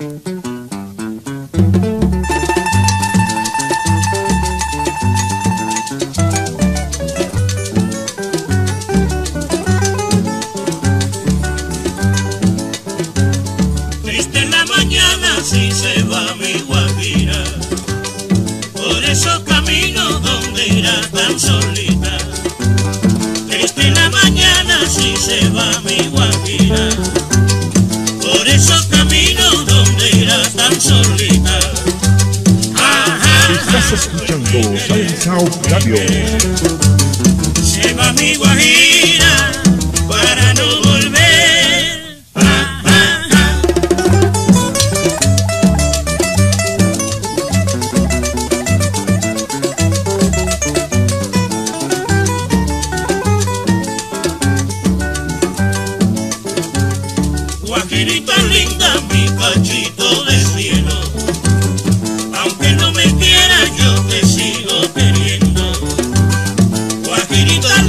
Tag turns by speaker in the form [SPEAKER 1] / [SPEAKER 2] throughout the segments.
[SPEAKER 1] Triste en la mañana si se va mi guajira. Por esos caminos donde irá tan solita. Triste en la mañana si se va mi guajira
[SPEAKER 2] Estás escuchando Salsa Radio.
[SPEAKER 1] se va mi guajira para no volver. Ah. Guajirita linda,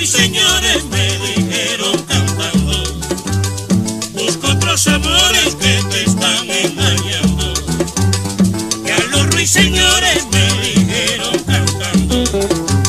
[SPEAKER 1] y señores me dijeron cantando, busco otros amores que te están engañando. Ya los ruiseñores me dijeron cantando.